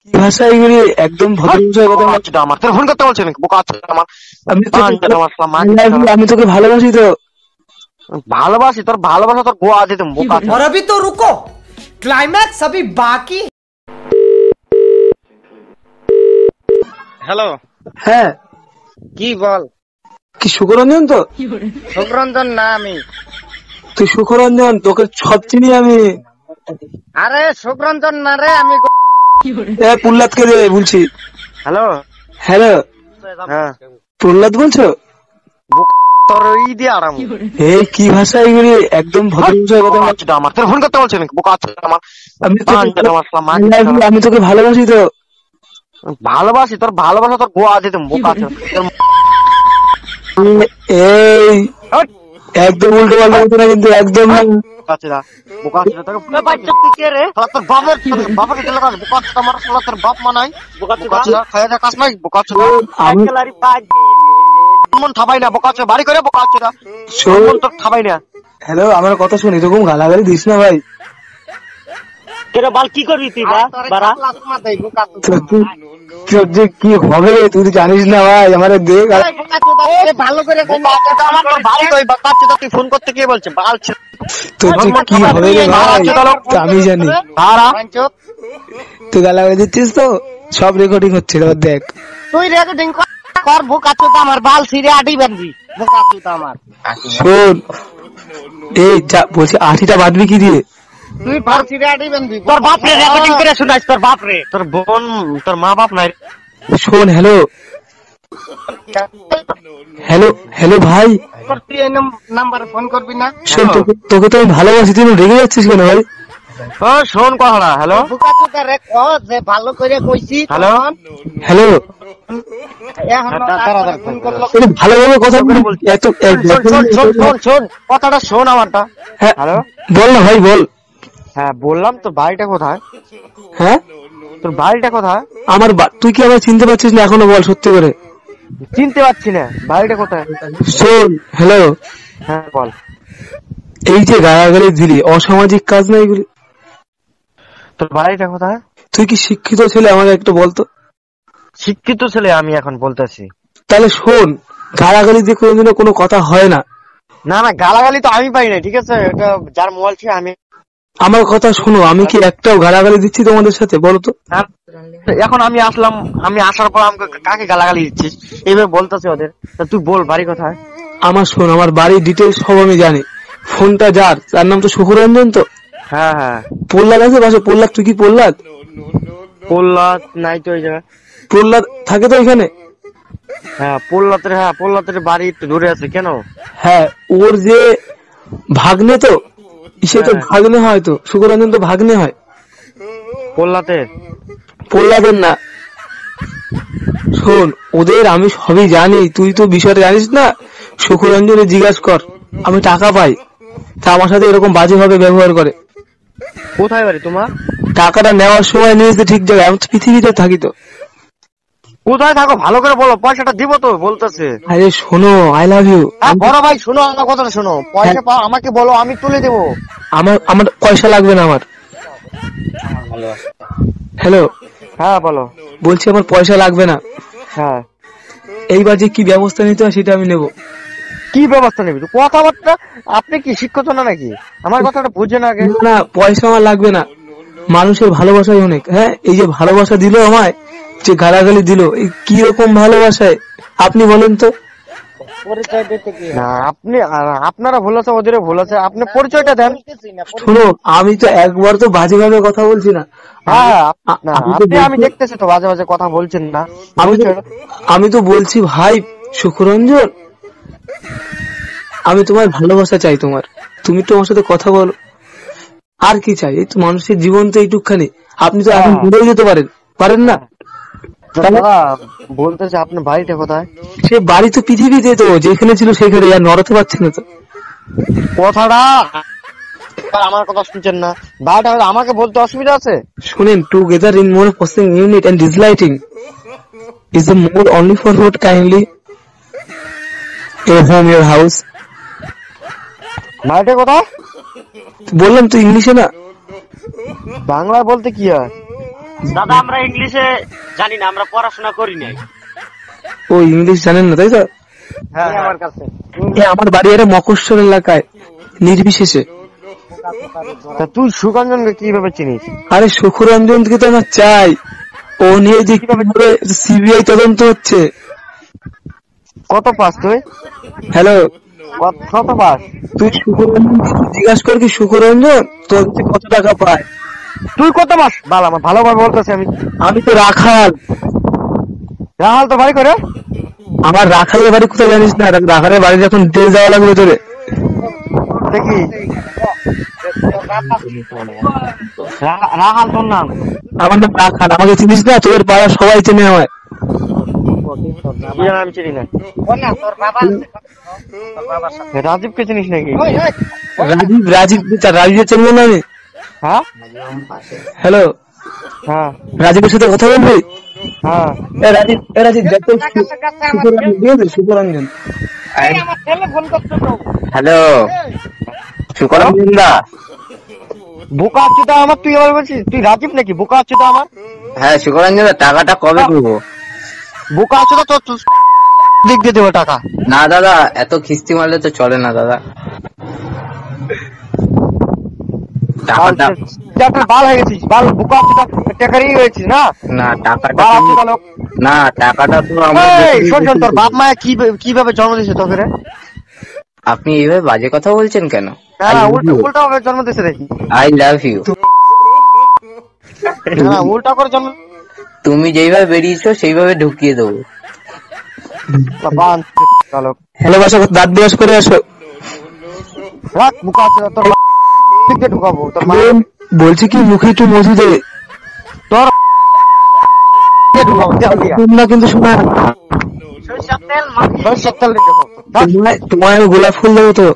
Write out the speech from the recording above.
কি ভাষা এগুলি একদম ভদ্র ভাষায় কথা বল। বাচ্চাটা আমার তোর ফোন করতে বলছে নাকি বোকা আছে আমার আমি তোকে বাঞ্চাটা আমার শালা I love you, মাঞ্চাটা। আমি তোকে ভালোবাসি তো ভালোবাসি তোর ভালোবাসা তোর গোয়া দিতাম বোকা আছে और अभी तो रुको क्लाइमैक्स अभी बाकी হ্যালো হ্যাঁ কি বল কি সুখরঞ্জন তো সুখরঞ্জন না আমি তুই সুখরঞ্জন তোকে সব চিনি আমি আরে সুখরঞ্জন না রে আমি এ বলছি। হ্যালো? হ্যালো? হ্যাঁ। প্রহ্লাদ বলছো? তোর ই দিয়ে আরাম। এই কি ভাষা এগুলি? একদম ভদ্র ভাষায় কথা বল। আমার ফোন করতে বলছে নাকি? বোকা আছে আমার। আমি তোকে ভালোবাসি তো। ভালোবাসি তোর ভালোবাসা তোর গোয়া দিতাম বোকা আছে। এই একদম উল্টো পাল্টা কথা না কিন্তু একদম মন হ্যালো আমার কথা শুন এরকম গালাগালি দিস না ভাই। বাল কি করবি তুই বা? বারা তোর কি- যে কি হবে তুই জানিস না ভাই আমার দেখ। ভালো করে তুই ফোন করতে কে বলছে বাল তোর যে কি হবে রে ভাই? আমি জানি। তুই গালাগালি দিচ্ছিস তো? সব রেকর্ডিং হচ্ছে এবার দেখ। তুই রেকর্ডিং কর বুক আছে তো আমার বাল ছিঁড়ে আটি বানবি বুক আছে তো আমার। শোন। এই যা বলছি আঠিটা বাঁধবি কি দিয়ে? তুই বানবি তোর বাপ রে রেকর্ডিং করে শুনাইস তোর বাপ রে তোর বোন তোর মা বাপ নাই। শোন হ্যালো। হ্যালো হ্যালো ভাই। তোর তুই এই নাম্বারে ফোন করবি না? শোন তোকে তো আমি ভালোবাসি তুই রেগে যাচ্ছিস কেন ভাই? ও শোন কথাটা হ্যালো। বুক ক যে ভালো করে কইছি হ্যালো। হ্যালো। ভালোভাবে কথা বল এত শোন শোন শোন শোন শোন কথাটা শোন আমারটা। হ্যাঁ হ্যালো। বল না ভাই বল। হ্যাঁ বললাম তোর বাড়িটা কোথায়? হ্যাঁ? তোর বাড়িটা কোথায়? আমার তুই কি আমার চিনতে পারছিস না এখনও বল সত্যি করে? চিনতে পারছি না বাড়িটা কোথায়? শোন হ্যালো হ্যাঁ বল। এই যে গালাগালি দিলি অসামাজিক কাজ না এগুলি? তোর বাড়িটা কোথায়? তুই কি শিক্ষিত ছেলে আমাকে একটু বলতো শিক্ষিত ছেলে আমি এখন বলতেছি। তাহলে শোন গালাগালি দিয়ে কোনোদিনও কোনো কথা হয় না। না না গালাগালি তো আমি পাই না ঠিক আছে? এটা যার মোবাইল ছিল আমি আমার কথা শোনো আমি কি একটাও গালাগালি দিচ্ছি তোমাদের সাথে বলো তো? হ্যাঁ, এখন আমি আসলাম আমি আসার পর আমাকে কাকে গালাগালি দিচ্ছিস? এইভাবে বলতেছে ওদের। তা তুই বল বাড়ি কোথায়? আমার শোন আমার বাড়ির ডিটেলস সব আমি জানি। ফোনটা যার তার নাম তো সুখরঞ্জন তো? হ্যাঁ হ্যাঁ। প্রহ্লাদ আছে পাশে? প্রহ্লাদ তুই কি প্রহ্লাদ? পোল্লাত নাই তো ওই জায়গায়। প্রহ্লাদ থাকে তো এখানে? হ্যাঁ পোল্লাতের হ্যাঁ পোল্লাতের বাড়ি একটু দূরে আছে কেন? হ্যাঁ ওর যে ভাগ্নে তো? সে তো ভাগ্নে হয় তো ভাগ্নে হয়। প্রহ্লাদের না। শোন ওদের আমি সবই জানি তুই তো বিষয়টা জানিস না সুখরঞ্জনে জিজ্ঞাসা কর আমি টাকা পাই। তা আমার সাথে এরকম বাজে ভাবে ব্যবহার করে। কোথায় বাড়ি তোমার? টাকাটা নেওয়ার সময় নিয়েছে ঠিক জায়গায় আমি তো পৃথিবীতে থাকি তো। কোথায় থাকো? ভালো করে বলো পয়সাটা দিব তো বলতেছে। আরে শোনো আই লাভ ইউ হ্যাঁ বড় ভাই শোনো আমার কথাটা শোনো। পয়সা পাও আমাকে বলো আমি তুলে দেবো। আমার আমার পয়সা লাগবে না আমার। হ্যালো হ্যাঁ বলো। বলছি আমার পয়সা লাগবে না। হ্যাঁ। এইবার যে কি ব্যবস্থা নিতে হয় সেটা আমি নেব। কি ব্যবস্থা নেবি? কথাবার্তা? আপনি কি শিক্ষিত না নাকি? আমার কথাটা বুঝে না আগে। না পয়সা আমার লাগবে না। মানুষের ভালোবাসাই অনেক। হ্যাঁ এই যে ভালোবাসা দিল আমায় যে গালাগালি দিল কি রকম ভালোবাসায়? আপনি বলেন তো। পরিচয় দিতে কি না আপনি আপনারা ভুল আছে ওদেরও ভুল আছে আপনি পরিচয়টা দেন। শোনো আমি তো একবার তো বাজে ভাবে কথা বলছি না। হ্যাঁ আমি তো আপনি আমি দেখতেছি তো বাজে বাজে কথা বলছেন না। আমি আমি তো বলছি ভাই সুখরঞ্জন আমি তোমার ভালোবাসা চাই তোমার। তুমি তো আমার সাথে কথা বলো। আর কি চাই? এই তো মানুষের জীবন তো এইটুকখানি। আপনি তো এখন ঘুরেও যেতে পারেন। পারেন না? দাদা বলতেছে আপনার বাড়িটা কোথায়? সে বাড়ি তো পৃথিবীতে তো যেখানে ছিল সেখানে আর নড়াতে পারছে না তো। কথাটা? আমার কথা শুনছেন না। আমাকে বলতে অসুবিধা আছে? শুনেন together in more posing unit and disliking is the more only for road kindly a home your house বাড়িটা কোথায়? বললাম তো ইংলিশে না। বাংলায় বলতে কি হয়? দাদা আমরা ইংলিশে জানি না আমরা পড়াশোনা করি নাই। ও ইংলিশ জানেন না তাই তো? হ্যাঁ আমার কাছে। এ আমার বাড়ি এটা মকশ্বর এলাকায় নির্বিশেষে। তা তুই সুগঞ্জনকে কীভাবে চিনিস? আরে সুখরঞ্জনকে তো আমার চাই। ও নিয়ে যে কীভাবে সিবিআই তদন্ত হচ্ছে। কত পাস তুই? হ্যালো। কত- পাস? তুই সুখরঞ্জন জিজ্ঞাসা কর কি সুখরঞ্জন তোর কত টাকা পায়? তুই কত পাস ভালো আমার ভালোভাবে বলতেছি আমি। আমি তো রাখাল। রাহাল তো বাড়ি করে আমার রাখালের বাড়ি কোথায় জানিস না? রাখালের বাড়ি যখন ডিটেল যাওয়া লাগবে তোরে দেখি। রা- রাহাল তোর নাম? আমার নাম রাখাল। আমাকে চিনিস না? তোদের পাড়া সবাই চেনে আমায়। রাজীবকে চিনিস নাকি? রাজীব রাজীব রাজীবের চিনবো না আমি। হ্যাঁ? হ্যালো? হ্যাঁ। রাজীবের সাথে কথা বলবি? হ্যাঁ। এ রাজীব এ রাজীব তো। হ্যালো? দা। বোকা আমার তুই আবার বলছিস তুই রাজীব নাকি? বোকা আচ্ছুটা আমার। হ্যাঁ দা টাকাটা কবে দেবো? বোকা আচ্ছুটা তো তো দিক দিয়ে দেবো টাকা। না দাদা এত খিস্তি মারলে তো চলে না দাদা। টাকাটা তুই বাল হয়ে গেছিস বাল বোকা আচ্ছুটা হয়েছিস না? না টাকাটা বাল তুমি- আচ্ছুটা লোক না টাকাটা তো আমার শোন শোন, তোর বাপ মায়ের কি কীভাবে জন্ম দিয়েছে তোকে রে? আপনি এইভাবে বাজে কথা বলছেন কেন? হ্যাঁ উল্টা উল্টা ভাবে জন্ম দিয়েছে দেখি। আই লাভ ইউ হ্যাঁ উল্টা করে জন্ম তুমি যেইভাবে বেরিয়েছো সেইভাবে ঢুকিয়ে দেবো। হ্যালো বাসা দাঁত বিয়াস করে আসো। রাখ তোর বাপ দিক দিয়ে ঢুকাবো তোর মা বলছি কি মুখে একটু মধু দে। তোর ঢুকাবো দেও দিয়া। তোমরা কিন্তু শোনা সরিষার তেল তোমায় গোলাপ ফুল দেবো তো।